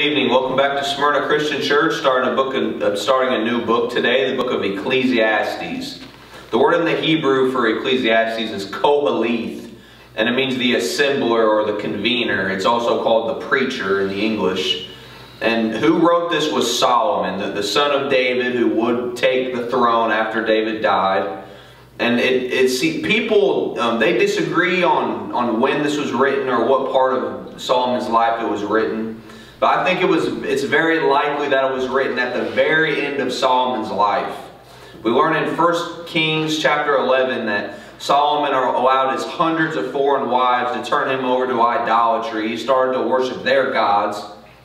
evening. Welcome back to Smyrna Christian Church. Starting a book, of, uh, starting a new book today, the book of Ecclesiastes. The word in the Hebrew for Ecclesiastes is koheleth, and it means the assembler or the convener. It's also called the preacher in the English. And who wrote this was Solomon, the, the son of David, who would take the throne after David died. And it, it see, people um, they disagree on on when this was written or what part of Solomon's life it was written. But I think it was it's very likely that it was written at the very end of Solomon's life. We learn in 1 Kings chapter 11 that Solomon allowed his hundreds of foreign wives to turn him over to idolatry. He started to worship their gods,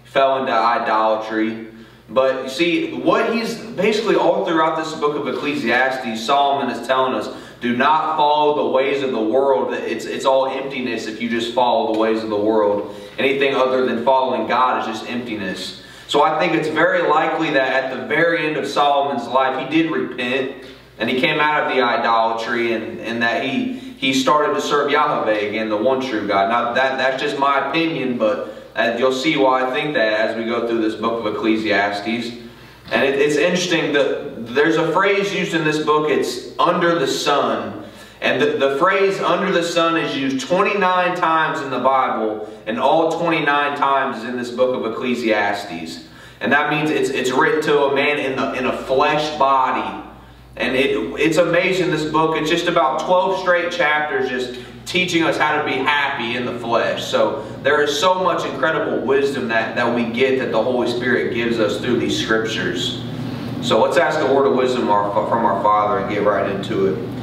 fell into idolatry. But you see, what he's basically all throughout this book of Ecclesiastes, Solomon is telling us do not follow the ways of the world. It's, it's all emptiness if you just follow the ways of the world. Anything other than following God is just emptiness. So I think it's very likely that at the very end of Solomon's life, he did repent and he came out of the idolatry and, and that he, he started to serve Yahweh again, the one true God. Now, that, that's just my opinion, but uh, you'll see why I think that as we go through this book of Ecclesiastes. And it, it's interesting that there's a phrase used in this book, it's under the sun. And the, the phrase under the sun is used 29 times in the Bible, and all 29 times is in this book of Ecclesiastes. And that means it's, it's written to a man in, the, in a flesh body. And it, it's amazing, this book. It's just about 12 straight chapters just teaching us how to be happy in the flesh. So there is so much incredible wisdom that, that we get that the Holy Spirit gives us through these scriptures. So let's ask the word of wisdom from our Father and get right into it.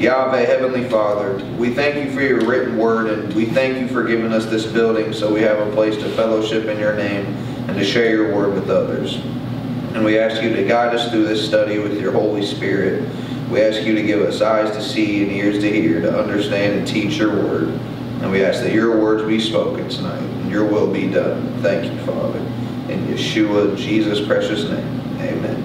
Yahweh, Heavenly Father, we thank you for your written word and we thank you for giving us this building so we have a place to fellowship in your name and to share your word with others. And we ask you to guide us through this study with your Holy Spirit. We ask you to give us eyes to see and ears to hear, to understand and teach your word. And we ask that your words be spoken tonight and your will be done. Thank you, Father. In Yeshua, Jesus' precious name. Amen.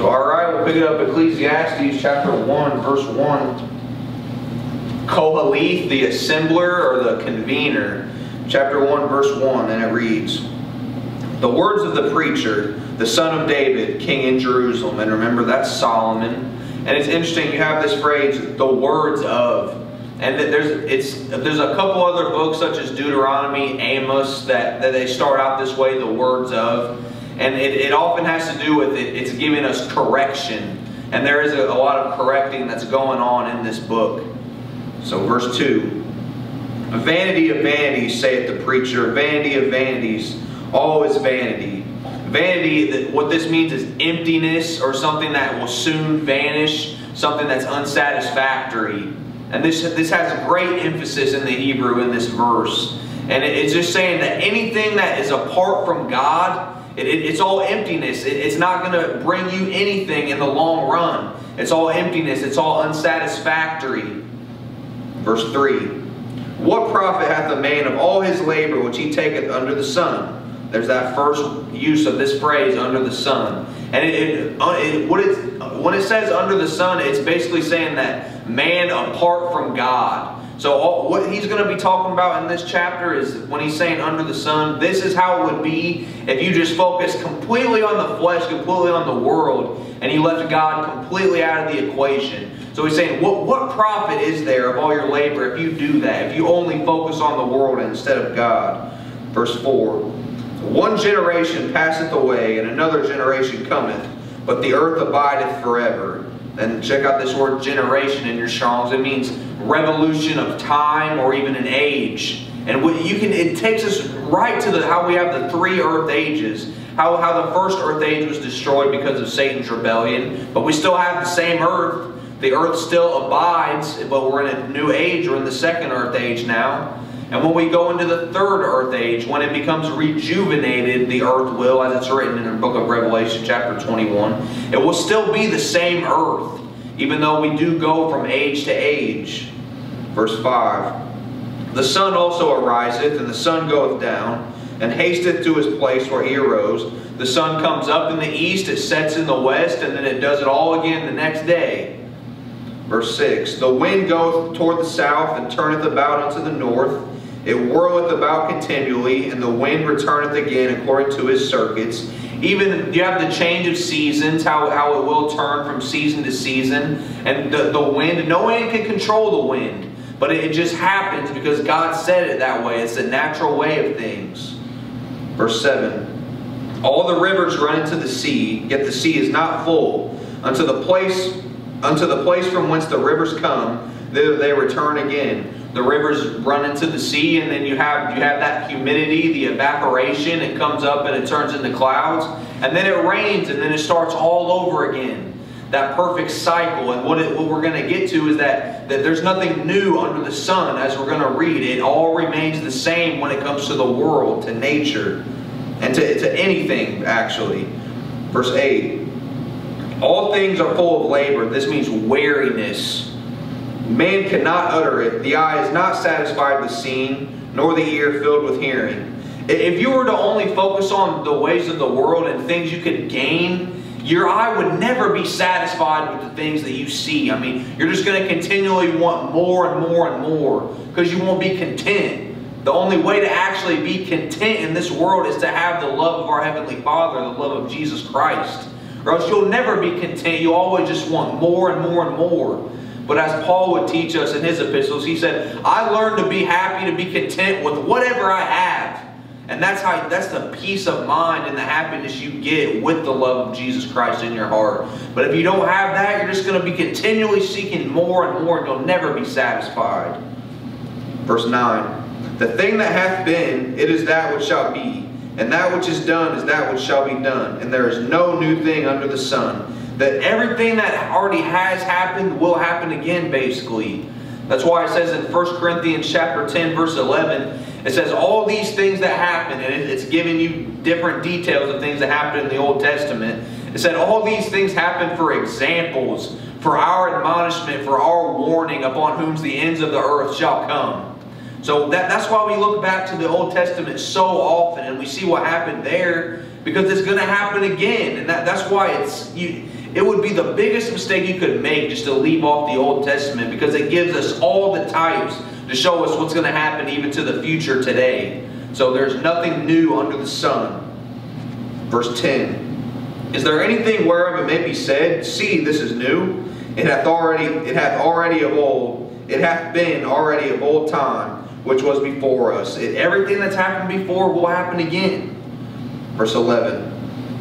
So, all right, we'll pick it up Ecclesiastes chapter 1, verse 1. Koheleth, the assembler or the convener. Chapter 1, verse 1, and it reads, The words of the preacher, the son of David, king in Jerusalem. And remember, that's Solomon and it's interesting, you have this phrase, the words of. And there's it's there's a couple other books such as Deuteronomy, Amos that, that they start out this way, the words of. And it, it often has to do with it, it's giving us correction. And there is a, a lot of correcting that's going on in this book. So verse 2. Vanity of vanities, saith the preacher, vanity of vanities, all is vanity. Vanity, what this means is emptiness or something that will soon vanish, something that's unsatisfactory. And this, this has a great emphasis in the Hebrew in this verse. And it's just saying that anything that is apart from God, it, it, it's all emptiness. it's not going to bring you anything in the long run. It's all emptiness. It's all unsatisfactory. Verse 3 What profit hath a man of all his labor which he taketh under the sun? There's that first use of this phrase, under the sun. And it, it, uh, it, what it, when it says under the sun, it's basically saying that man apart from God. So all, what he's going to be talking about in this chapter is when he's saying under the sun, this is how it would be if you just focus completely on the flesh, completely on the world, and you left God completely out of the equation. So he's saying, what, what profit is there of all your labor if you do that, if you only focus on the world instead of God? Verse 4 one generation passeth away, and another generation cometh, but the earth abideth forever. And check out this word generation in your Strong's. It means revolution of time or even an age. And you can it takes us right to the how we have the three earth ages. How, how the first earth age was destroyed because of Satan's rebellion, but we still have the same earth. The earth still abides, but we're in a new age. We're in the second earth age now. And when we go into the third earth age, when it becomes rejuvenated, the earth will, as it's written in the book of Revelation chapter 21, it will still be the same earth, even though we do go from age to age. Verse 5, The sun also ariseth, and the sun goeth down, and hasteth to his place where he arose. The sun comes up in the east, it sets in the west, and then it does it all again the next day. Verse 6, The wind goeth toward the south, and turneth about unto the north, It whirleth about continually, and the wind returneth again according to his circuits. Even you have the change of seasons, how, how it will turn from season to season. And the, the wind, no one can control the wind. But it just happens because God said it that way. It's the natural way of things. Verse 7 All the rivers run into the sea, yet the sea is not full. Unto the place, unto the place from whence the rivers come, thither they return again the rivers run into the sea and then you have you have that humidity the evaporation. It comes up and it turns into clouds and then it rains and then it starts all over again. That perfect cycle. And what, it, what we're going to get to is that, that there's nothing new under the sun as we're going to read. It all remains the same when it comes to the world to nature and to, to anything actually. Verse 8 all things are full of labor. This means weariness Man cannot utter it. The eye is not satisfied with seeing, nor the ear filled with hearing. If you were to only focus on the ways of the world and things you could gain, your eye would never be satisfied with the things that you see. I mean, you're just going to continually want more and more and more because you won't be content. The only way to actually be content in this world is to have the love of our Heavenly Father, the love of Jesus Christ. Or else you'll never be content. You always just want more and more and more. But as Paul would teach us in his epistles, he said, I learned to be happy, to be content with whatever I have. And that's how that's the peace of mind and the happiness you get with the love of Jesus Christ in your heart. But if you don't have that, you're just going to be continually seeking more and more, and you'll never be satisfied. Verse 9 The thing that hath been, it is that which shall be, and that which is done is that which shall be done, and there is no new thing under the sun that everything that already has happened will happen again, basically. That's why it says in 1 Corinthians chapter 10, verse 11, it says all these things that happen, and it's giving you different details of things that happened in the Old Testament. It said all these things happen for examples, for our admonishment, for our warning, upon whom the ends of the earth shall come. So that, that's why we look back to the Old Testament so often, and we see what happened there, because it's going to happen again. And that, that's why it's... you it would be the biggest mistake you could make just to leave off the Old Testament because it gives us all the types to show us what's going to happen even to the future today. So there's nothing new under the sun. Verse 10. Is there anything whereof it may be said, See, this is new? It hath already, it hath already of old, it hath been already of old time, which was before us. It, everything that's happened before will happen again. Verse 11.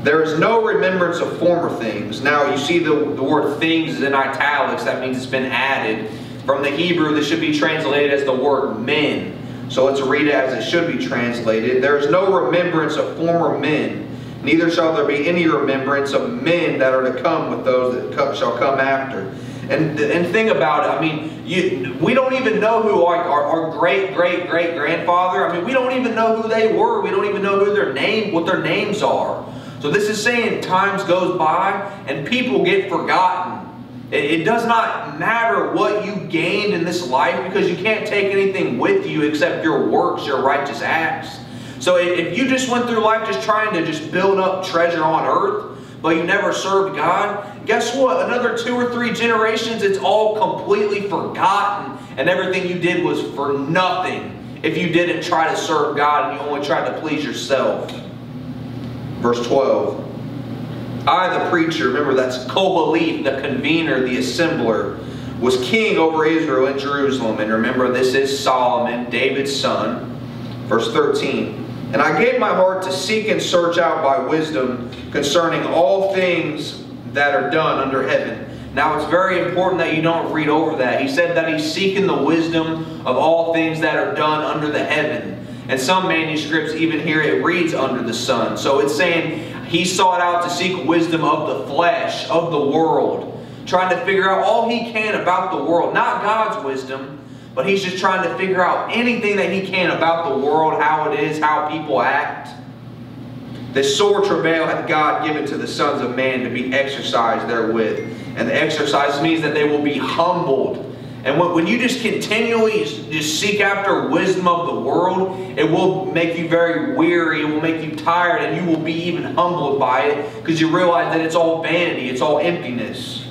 There is no remembrance of former things. Now, you see the, the word things is in italics. That means it's been added. From the Hebrew, this should be translated as the word men. So let's read it as it should be translated. There is no remembrance of former men, neither shall there be any remembrance of men that are to come with those that shall come after. And, and think about it. I mean, you, we don't even know who our, our, our great, great, great grandfather, I mean, we don't even know who they were. We don't even know who their name, what their names are. So this is saying times goes by and people get forgotten. It, does not matter what you gained in this life because you can't take anything with you except your works, your righteous acts. So if you just went through life just trying to just build up treasure on earth, but you never served God, guess what? Another two or three generations, it's all completely forgotten, and everything you did was for nothing if you didn't try to serve God and you only tried to please yourself. Verse 12. I, the preacher, remember that's Koheleth, the convener, the assembler, was king over Israel in Jerusalem. And remember, this is Solomon, David's son. Verse 13. And I gave my heart to seek and search out by wisdom concerning all things that are done under heaven. Now it's very important that you don't read over that. He said that he's seeking the wisdom of all things that are done under the heaven. And some manuscripts, even here, it reads under the sun. So it's saying he sought out to seek wisdom of the flesh, of the world, trying to figure out all he can about the world. Not God's wisdom, but he's just trying to figure out anything that he can about the world, how it is, how people act. This sore travail hath God given to the sons of man to be exercised therewith. And the exercise means that they will be humbled and when you just continually just seek after wisdom of the world, it will make you very weary. It will make you tired, and you will be even humbled by it because you realize that it's all vanity, it's all emptiness.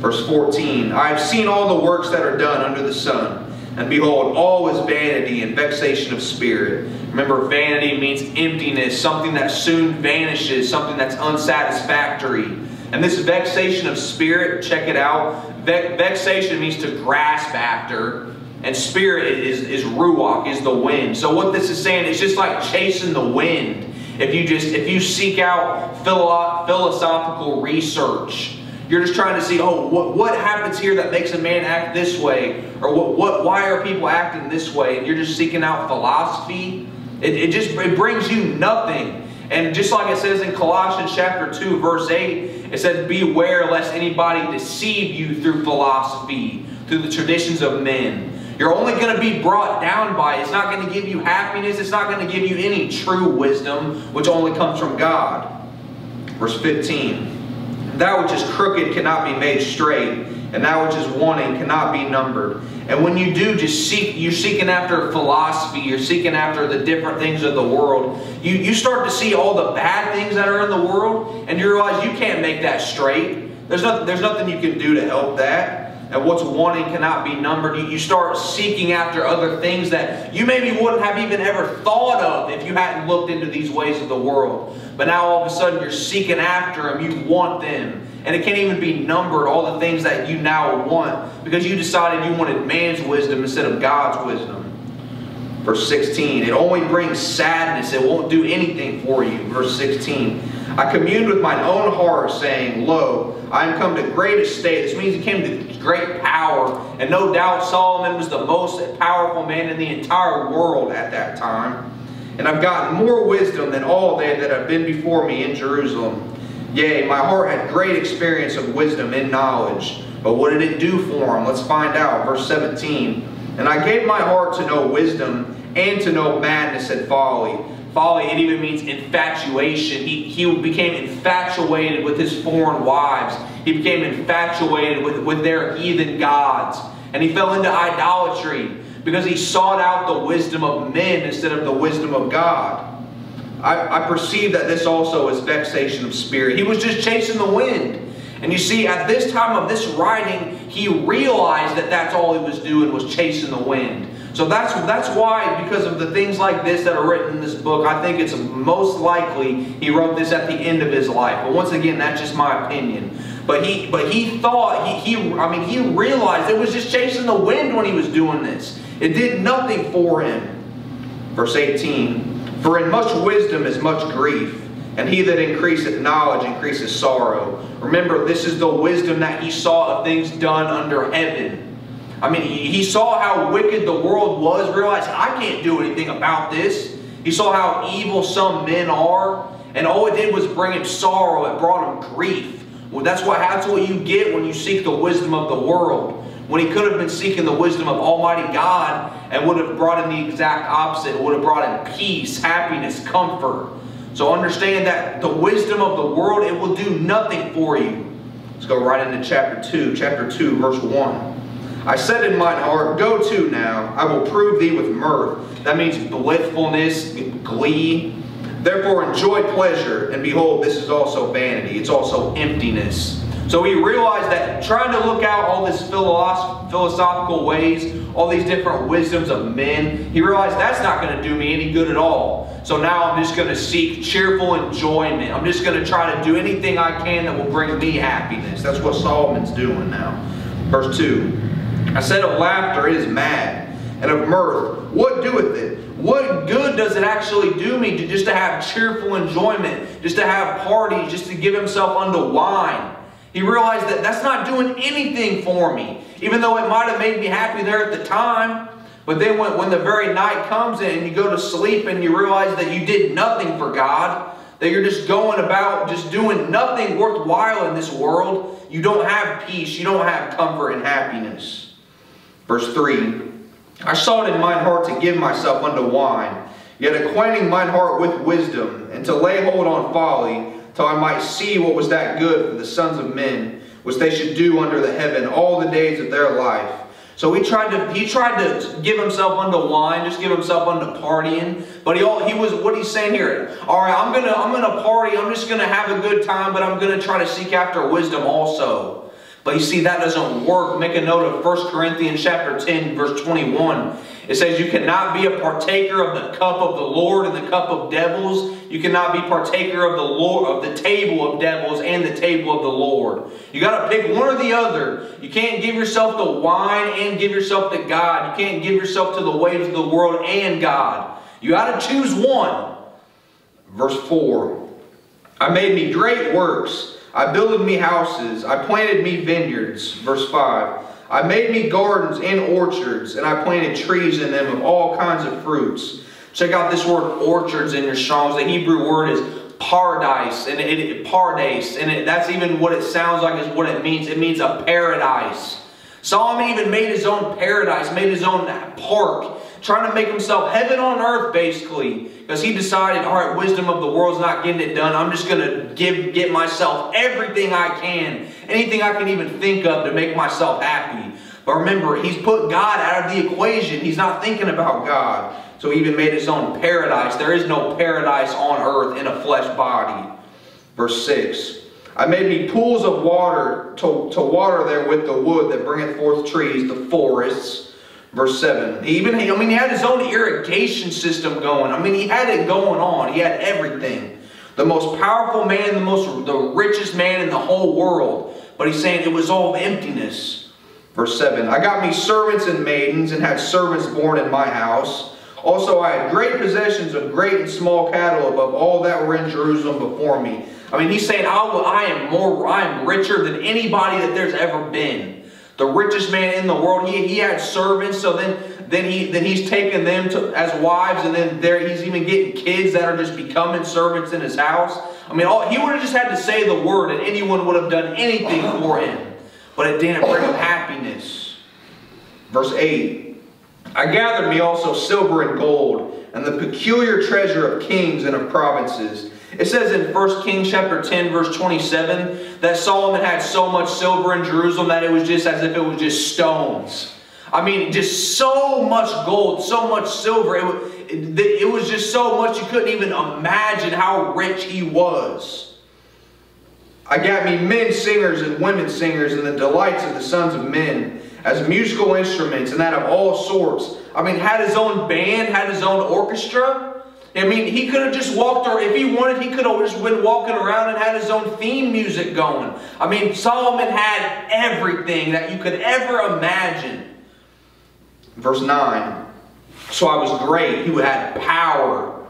Verse 14 I have seen all the works that are done under the sun. And behold, all is vanity and vexation of spirit. Remember, vanity means emptiness, something that soon vanishes, something that's unsatisfactory. And this vexation of spirit, check it out. Ve vexation means to grasp after. And spirit is, is ruach, is the wind. So what this is saying is just like chasing the wind. If you just if you seek out philo philosophical research, you're just trying to see, oh, what, what happens here that makes a man act this way? Or what, what why are people acting this way? And you're just seeking out philosophy. It, it just it brings you nothing. And just like it says in Colossians chapter 2, verse 8, it says, Beware lest anybody deceive you through philosophy, through the traditions of men. You're only going to be brought down by it. It's not going to give you happiness. It's not going to give you any true wisdom, which only comes from God. Verse 15. That which is crooked cannot be made straight, and that which is wanting cannot be numbered. And when you do just seek, you're seeking after philosophy, you're seeking after the different things of the world, you, you start to see all the bad things that are in the world, and you realize you can't make that straight. There's nothing, there's nothing you can do to help that and what's wanting cannot be numbered. You start seeking after other things that you maybe wouldn't have even ever thought of if you hadn't looked into these ways of the world. But now all of a sudden you're seeking after them, you want them. And it can't even be numbered, all the things that you now want, because you decided you wanted man's wisdom instead of God's wisdom. Verse 16, it only brings sadness. It won't do anything for you. Verse 16, I communed with mine own heart, saying, Lo, I am come to great estate. This means he came to great power. And no doubt Solomon was the most powerful man in the entire world at that time. And I've gotten more wisdom than all they that have been before me in Jerusalem. Yea, my heart had great experience of wisdom and knowledge. But what did it do for him? Let's find out. Verse 17. And I gave my heart to know wisdom and to know madness and folly folly, it even means infatuation. He, he became infatuated with his foreign wives. He became infatuated with, with their heathen gods. And he fell into idolatry because he sought out the wisdom of men instead of the wisdom of God. I, I perceive that this also is vexation of spirit. He was just chasing the wind. And you see, at this time of this writing, he realized that that's all he was doing was chasing the wind. So that's, that's why, because of the things like this that are written in this book, I think it's most likely he wrote this at the end of his life. But once again, that's just my opinion. But he, but he thought, he, he, I mean, he realized it was just chasing the wind when he was doing this. It did nothing for him. Verse 18, For in much wisdom is much grief, and he that increaseth knowledge increases sorrow. Remember, this is the wisdom that he saw of things done under heaven. I mean, he saw how wicked the world was, realized, I can't do anything about this. He saw how evil some men are, and all it did was bring him sorrow. It brought him grief. Well, that's what, that's what you get when you seek the wisdom of the world. When he could have been seeking the wisdom of Almighty God and would have brought him the exact opposite. It would have brought him peace, happiness, comfort. So understand that the wisdom of the world, it will do nothing for you. Let's go right into chapter 2. Chapter 2, verse 1. I said in mine heart, Go to now, I will prove thee with mirth. That means blissfulness, glee. Therefore enjoy pleasure, and behold, this is also vanity. It's also emptiness. So he realized that trying to look out all these philosophical ways, all these different wisdoms of men, he realized that's not going to do me any good at all. So now I'm just going to seek cheerful enjoyment. I'm just going to try to do anything I can that will bring me happiness. That's what Solomon's doing now. Verse 2. I said of laughter, is mad, and of mirth, what doeth it? What good does it actually do me to just to have cheerful enjoyment, just to have parties, just to give himself unto wine? He realized that that's not doing anything for me, even though it might have made me happy there at the time. But then when, when the very night comes and you go to sleep and you realize that you did nothing for God, that you're just going about just doing nothing worthwhile in this world, you don't have peace, you don't have comfort and happiness. Verse 3 I sought in mine heart to give myself unto wine, yet acquainting mine heart with wisdom, and to lay hold on folly, till I might see what was that good for the sons of men, which they should do under the heaven all the days of their life. So he tried to he tried to give himself unto wine, just give himself unto partying. But he all he was what he's saying here. All right, I'm gonna I'm gonna party. I'm just gonna have a good time, but I'm gonna try to seek after wisdom also. But you see, that doesn't work. Make a note of 1 Corinthians chapter 10, verse 21. It says, You cannot be a partaker of the cup of the Lord and the cup of devils. You cannot be partaker of the Lord of the table of devils and the table of the Lord. You got to pick one or the other. You can't give yourself to wine and give yourself to God. You can't give yourself to the ways of the world and God. You got to choose one. Verse 4 I made me great works I builded me houses. I planted me vineyards. Verse 5. I made me gardens and orchards, and I planted trees in them of all kinds of fruits. Check out this word orchards in your Strong's. The Hebrew word is paradise, and it, it paradise, and it, that's even what it sounds like is what it means. It means a paradise. Solomon even made his own paradise, made his own park, trying to make himself heaven on earth, basically. Because he decided, all right, wisdom of the world's not getting it done. I'm just going to give get myself everything I can, anything I can even think of to make myself happy. But remember, he's put God out of the equation. He's not thinking about God. So he even made his own paradise. There is no paradise on earth in a flesh body. Verse 6. I made me pools of water to, to water there with the wood that bringeth forth trees, the forests. Verse 7. He even, I mean, he had his own irrigation system going. I mean, he had it going on. He had everything. The most powerful man, the most, the richest man in the whole world. But he's saying it was all emptiness. Verse 7. I got me servants and maidens and had servants born in my house. Also I had great possessions of great and small cattle above all that were in Jerusalem before me. I mean, he's saying, I, I am more, I am richer than anybody that there's ever been. The richest man in the world, he, he had servants, so then, then, he, then he's taking them to, as wives, and then there he's even getting kids that are just becoming servants in his house. I mean, all, he would have just had to say the word, and anyone would have done anything for him. But it didn't bring him happiness. Verse 8 I gathered me also silver and gold, and the peculiar treasure of kings and of provinces it says in 1 Kings chapter 10 verse 27 that Solomon had so much silver in Jerusalem that it was just as if it was just stones. I mean, just so much gold, so much silver. It, it, it was just so much you couldn't even imagine how rich he was. I got me men singers and women singers and the delights of the sons of men as musical instruments and that of all sorts. I mean, had his own band, had his own orchestra. I mean, he could have just walked, or if he wanted, he could have just been walking around and had his own theme music going. I mean, Solomon had everything that you could ever imagine. Verse 9. So I was great, who had power,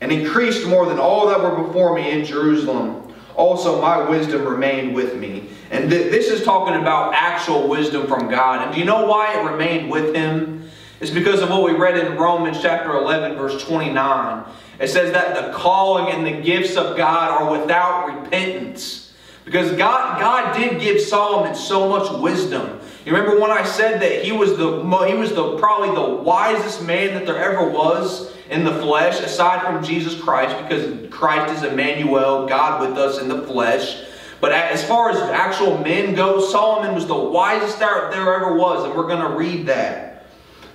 and increased more than all that were before me in Jerusalem. Also, my wisdom remained with me. And th this is talking about actual wisdom from God. And do you know why it remained with him? It's because of what we read in Romans chapter 11, verse 29. It says that the calling and the gifts of God are without repentance. Because God, God did give Solomon so much wisdom. You remember when I said that he was the he was the probably the wisest man that there ever was in the flesh, aside from Jesus Christ, because Christ is Emmanuel, God with us in the flesh. But as far as actual men go, Solomon was the wisest there, there ever was, and we're going to read that.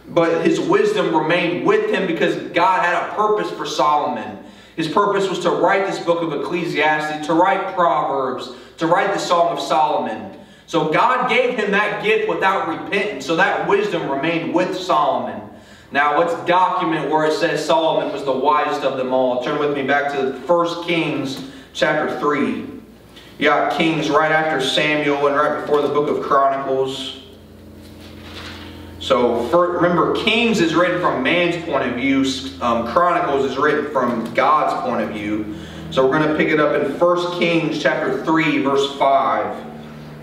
But his wisdom remained with him because God had a purpose for Solomon. His purpose was to write this book of Ecclesiastes, to write Proverbs, to write the Song of Solomon. So God gave him that gift without repentance. So that wisdom remained with Solomon. Now let's document where it says Solomon was the wisest of them all. Turn with me back to 1 Kings chapter 3. You got Kings right after Samuel and right before the book of Chronicles. So for, remember, Kings is written from man's point of view. Um, Chronicles is written from God's point of view. So we're going to pick it up in 1 Kings chapter 3, verse 5.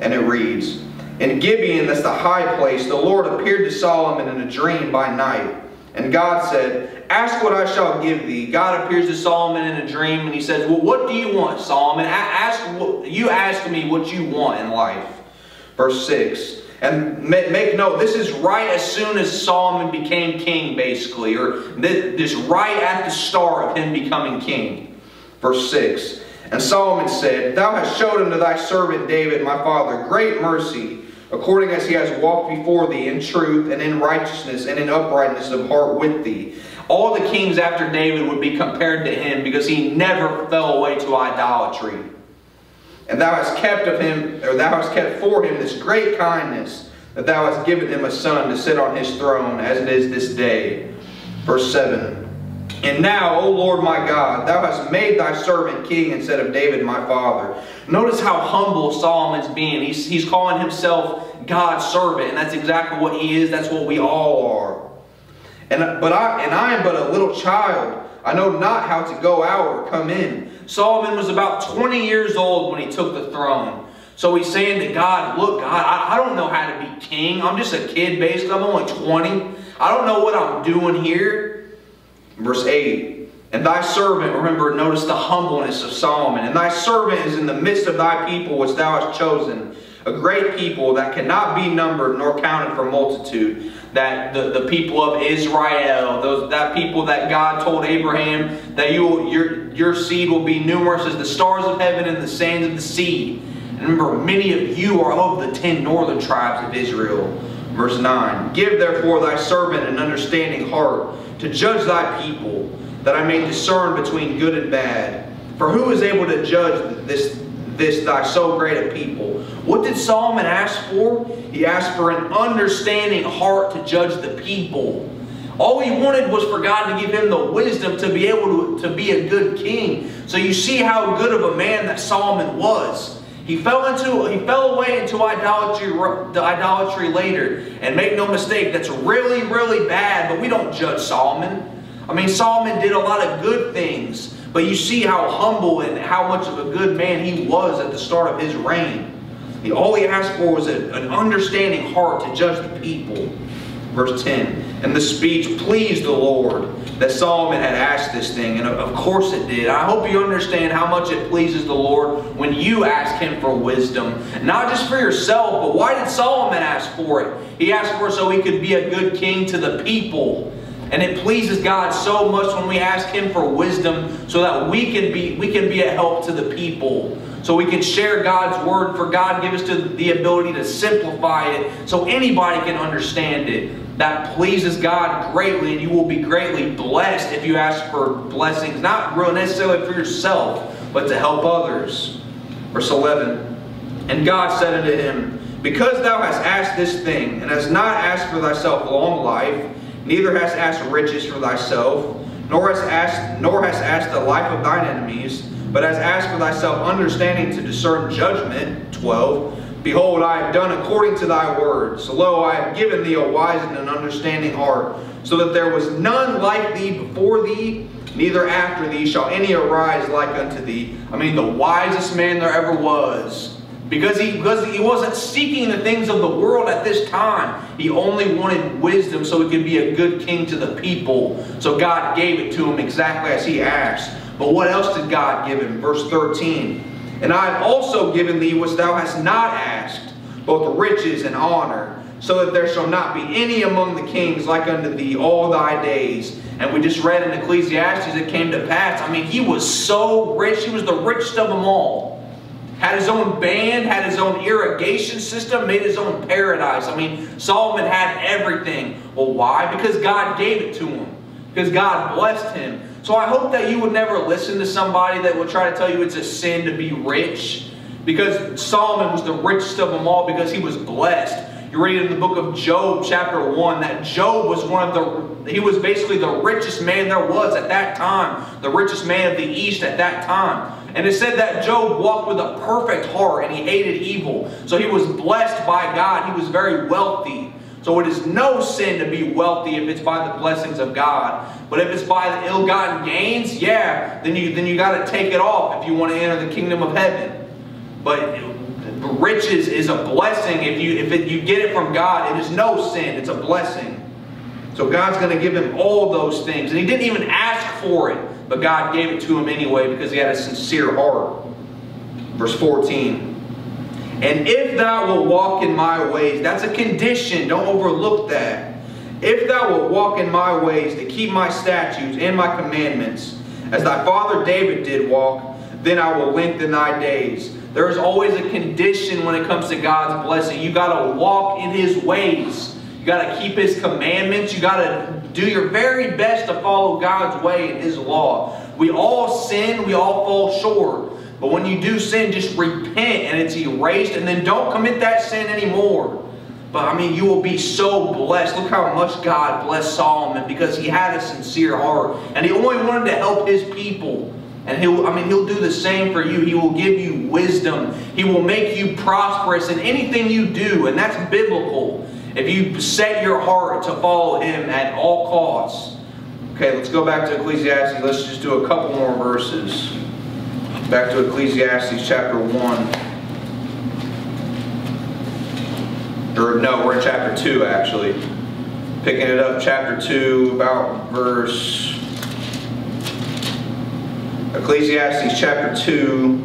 And it reads, In Gibeon, that's the high place, the Lord appeared to Solomon in a dream by night. And God said, Ask what I shall give thee. God appears to Solomon in a dream, and he says, Well, what do you want, Solomon? Ask, you ask me what you want in life. Verse 6. And make note, this is right as soon as Solomon became king, basically, or this right at the start of him becoming king. Verse 6 And Solomon said, Thou hast showed unto thy servant David, my father, great mercy, according as he has walked before thee in truth and in righteousness and in uprightness of heart with thee. All the kings after David would be compared to him because he never fell away to idolatry. And thou hast kept of him, or thou hast kept for him this great kindness, that thou hast given him a son to sit on his throne, as it is this day. Verse 7. And now, O Lord my God, thou hast made thy servant king instead of David my father. Notice how humble Solomon's being. He's, he's calling himself God's servant, and that's exactly what he is. That's what we all are. And, but I, and I am but a little child. I know not how to go out or come in. Solomon was about 20 years old when he took the throne. So he's saying to God, look, God, I, I don't know how to be king. I'm just a kid, basically. I'm only 20. I don't know what I'm doing here. Verse 8. And thy servant, remember, notice the humbleness of Solomon. And thy servant is in the midst of thy people which thou hast chosen a great people that cannot be numbered nor counted for multitude. That the, the people of Israel, those that people that God told Abraham that you your your seed will be numerous as the stars of heaven and the sands of the sea. And remember, many of you are of the ten northern tribes of Israel. Verse 9 Give therefore thy servant an understanding heart to judge thy people, that I may discern between good and bad. For who is able to judge this this thy so great a people. What did Solomon ask for? He asked for an understanding heart to judge the people. All he wanted was for God to give him the wisdom to be able to, to be a good king. So you see how good of a man that Solomon was. He fell into he fell away into idolatry idolatry later. And make no mistake, that's really, really bad, but we don't judge Solomon. I mean, Solomon did a lot of good things. But you see how humble and how much of a good man he was at the start of his reign. All he asked for was a, an understanding heart to judge the people. Verse 10, And the speech pleased the Lord that Solomon had asked this thing. And of course it did. I hope you understand how much it pleases the Lord when you ask him for wisdom. Not just for yourself, but why did Solomon ask for it? He asked for it so he could be a good king to the people. And it pleases God so much when we ask Him for wisdom so that we can be, we can be a help to the people. So we can share God's Word, for God give us the ability to simplify it so anybody can understand it. That pleases God greatly, and you will be greatly blessed if you ask for blessings, not necessarily for yourself, but to help others. Verse 11 And God said unto him, Because thou hast asked this thing, and hast not asked for thyself long life, Neither hast asked riches for thyself, nor hast asked, nor hast asked the life of thine enemies, but hast asked for thyself understanding to discern judgment. 12. Behold, I have done according to thy words. Lo, I have given thee a wise and an understanding heart, so that there was none like thee before thee, neither after thee shall any arise like unto thee. I mean, the wisest man there ever was because he, because he wasn't seeking the things of the world at this time. He only wanted wisdom so he could be a good king to the people. So God gave it to him exactly as he asked. But what else did God give him? Verse 13. And I have also given thee which thou hast not asked, both riches and honor, so that there shall not be any among the kings like unto thee all thy days. And we just read in Ecclesiastes it came to pass. I mean, he was so rich. He was the richest of them all had his own band, had his own irrigation system, made his own paradise. I mean, Solomon had everything. Well, why? Because God gave it to him. Because God blessed him. So I hope that you would never listen to somebody that will try to tell you it's a sin to be rich. Because Solomon was the richest of them all because he was blessed. You read in the book of Job, chapter 1, that Job was one of the, he was basically the richest man there was at that time. The richest man of the East at that time. And it said that Job walked with a perfect heart and he hated evil. So he was blessed by God. He was very wealthy. So it is no sin to be wealthy if it's by the blessings of God. But if it's by the ill-gotten gains, yeah, then you then you got to take it off if you want to enter the kingdom of heaven. But riches is a blessing if you if it, you get it from God. It is no sin. It's a blessing. So God's going to give him all those things, and he didn't even ask for it. But God gave it to him anyway because he had a sincere heart. Verse 14. And if thou wilt walk in my ways, that's a condition, don't overlook that. If thou wilt walk in my ways to keep my statutes and my commandments, as thy father David did walk, then I will lengthen thy days. There is always a condition when it comes to God's blessing. You got to walk in his ways. You got to keep his commandments. You got to do your very best to follow God's way and his law. We all sin. We all fall short. But when you do sin, just repent and it's erased, and then don't commit that sin anymore. But I mean, you will be so blessed. Look how much God blessed Solomon because he had a sincere heart. And he only wanted to help his people. And he'll, I mean, he'll do the same for you. He will give you wisdom. He will make you prosperous in anything you do. And that's biblical. If you set your heart to follow him at all costs. Okay, let's go back to Ecclesiastes. Let's just do a couple more verses. Back to Ecclesiastes chapter 1. Or no, we're in chapter 2 actually. Picking it up, chapter 2, about verse. Ecclesiastes chapter 2,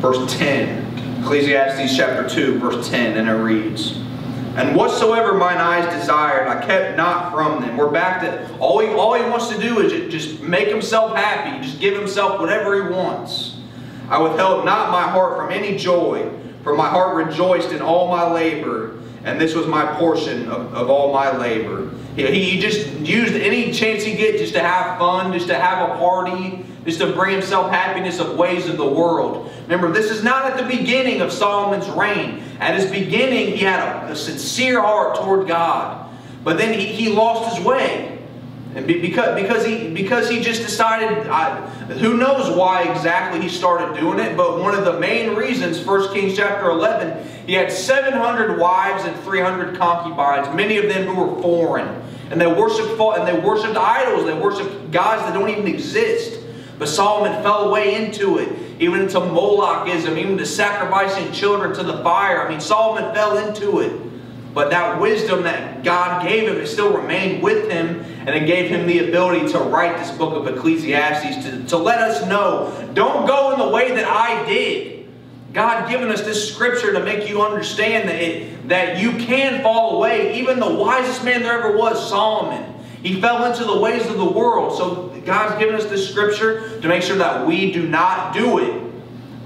verse 10. Ecclesiastes chapter 2, verse 10, and it reads. And whatsoever mine eyes desired, I kept not from them. We're back to all he, all he wants to do is just make himself happy, just give himself whatever he wants. I withheld not my heart from any joy for my heart rejoiced in all my labor, and this was my portion of, of all my labor. He, he just used any chance he get just to have fun, just to have a party, just to bring himself happiness of ways of the world. Remember, this is not at the beginning of Solomon's reign. At his beginning, he had a, a sincere heart toward God. But then he, he lost his way. And because, because, he, because he just decided, I, who knows why exactly he started doing it, but one of the main reasons, 1 Kings chapter 11, he had 700 wives and 300 concubines, many of them who were foreign. And they worshiped, and they worshiped idols, they worshiped gods that don't even exist. But Solomon fell away into it, even into Molochism, even to sacrificing children to the fire. I mean, Solomon fell into it. But that wisdom that God gave him, it still remained with him, and it gave him the ability to write this book of Ecclesiastes to, to let us know, don't go in the way that I did. God given us this scripture to make you understand that, it, that you can fall away. Even the wisest man there ever was, Solomon, he fell into the ways of the world. So God's given us this scripture to make sure that we do not do it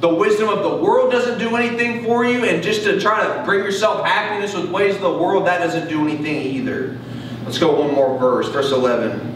the wisdom of the world doesn't do anything for you, and just to try to bring yourself happiness with ways of the world, that doesn't do anything either. Let's go one more verse, verse 11.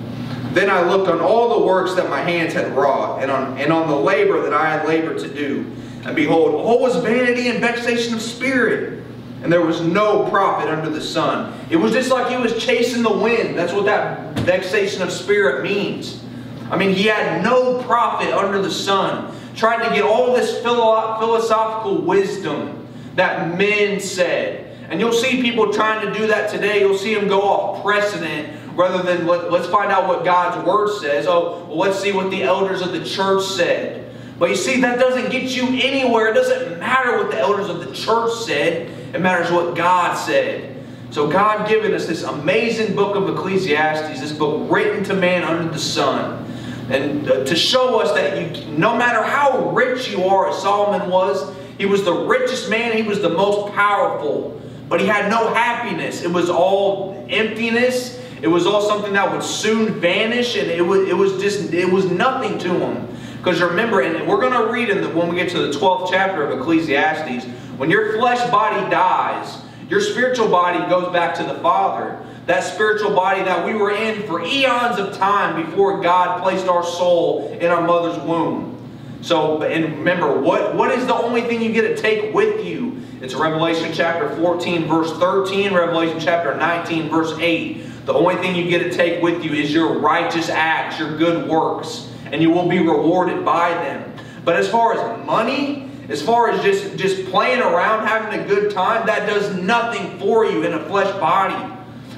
Then I looked on all the works that my hands had wrought, and on, and on the labor that I had labored to do. And behold, all was vanity and vexation of spirit. And there was no profit under the sun. It was just like he was chasing the wind. That's what that vexation of spirit means. I mean, he had no profit under the sun trying to get all this philosophical wisdom that men said. And you'll see people trying to do that today. You'll see them go off precedent rather than let, us find out what God's Word says. Oh, well, let's see what the elders of the church said. But you see, that doesn't get you anywhere. It doesn't matter what the elders of the church said. It matters what God said. So God given us this amazing book of Ecclesiastes, this book written to man under the sun and uh, to show us that you, no matter how rich you are, as Solomon was, he was the richest man, he was the most powerful, but he had no happiness. It was all emptiness. It was all something that would soon vanish, and it was, it was just, it was nothing to him. Because remember, and we're going to read in the, when we get to the 12th chapter of Ecclesiastes, when your flesh body dies, your spiritual body goes back to the Father that spiritual body that we were in for eons of time before God placed our soul in our mother's womb. So, and remember, what, what is the only thing you get to take with you? It's Revelation chapter 14, verse 13, Revelation chapter 19, verse 8. The only thing you get to take with you is your righteous acts, your good works, and you will be rewarded by them. But as far as money, as far as just, just playing around, having a good time, that does nothing for you in a flesh body.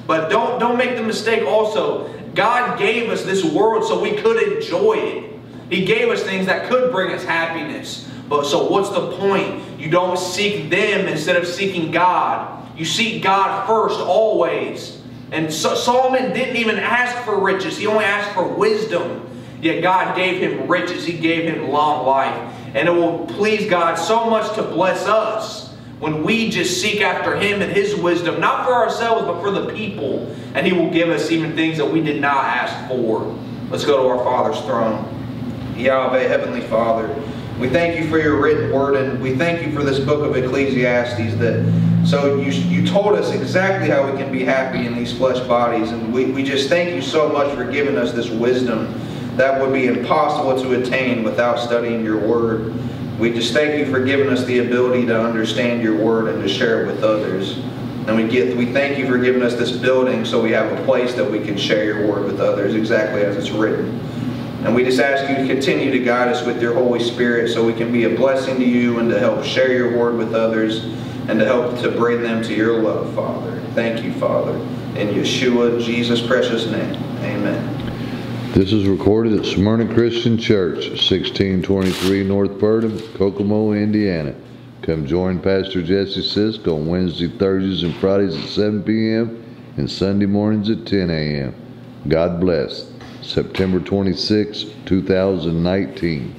But don't, don't make the mistake also. God gave us this world so we could enjoy it. He gave us things that could bring us happiness. But so what's the point? You don't seek them instead of seeking God. You seek God first always. And so Solomon didn't even ask for riches. He only asked for wisdom. Yet God gave him riches. He gave him long life. And it will please God so much to bless us when we just seek after Him and His wisdom, not for ourselves, but for the people. And He will give us even things that we did not ask for. Let's go to our Father's throne. Yahweh, Heavenly Father, we thank you for your written word, and we thank you for this book of Ecclesiastes that so you, you told us exactly how we can be happy in these flesh bodies, and we, we just thank you so much for giving us this wisdom that would be impossible to attain without studying your word. We just thank you for giving us the ability to understand your word and to share it with others. And we get we thank you for giving us this building so we have a place that we can share your word with others exactly as it's written. And we just ask you to continue to guide us with your Holy Spirit so we can be a blessing to you and to help share your word with others and to help to bring them to your love, Father. Thank you, Father. In Yeshua, Jesus' precious name. Amen. This is recorded at Smyrna Christian Church, 1623 North Purdum, Kokomo, Indiana. Come join Pastor Jesse Sisk on Wednesday, Thursdays, and Fridays at 7 p.m. and Sunday mornings at 10 a.m. God bless. September 26, 2019.